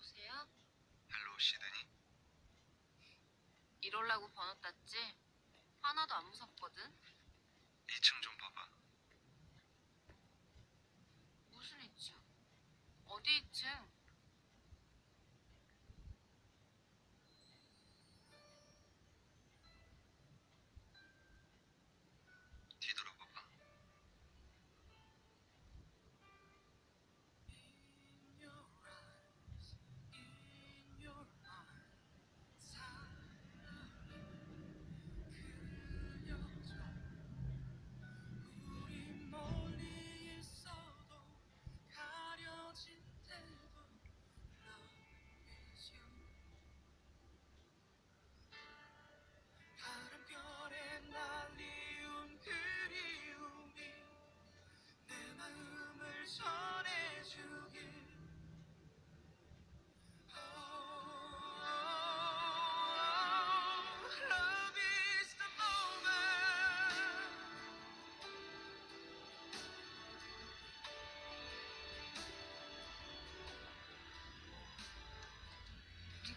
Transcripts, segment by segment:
여보세요? 헬로 시드니 이럴라고 번호 땄지? 하나도 안 무섭거든? 2층 좀 봐봐 무슨 2층?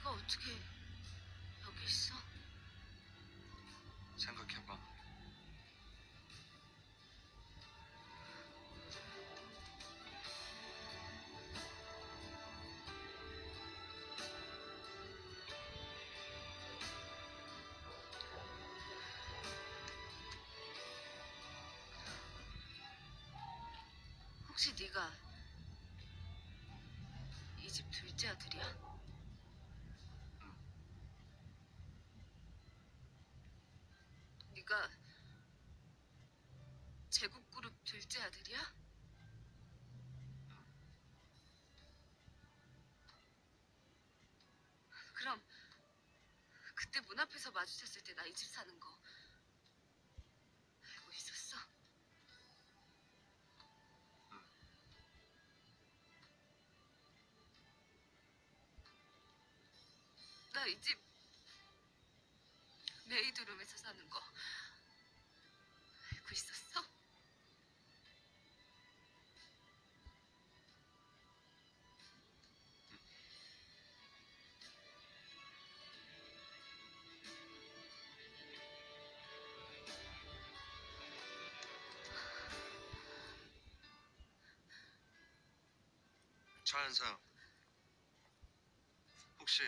네가 어떻게 여기 있어? 혹시 네가 이 집 둘째 아들이야? 네가 제국그룹 둘째 아들이야? 그럼 그때 문 앞에서 마주쳤을 때 나 이 집 사는 거 나 이 집 메이드룸에서 사는 거 알고 있었어? 차은상 혹시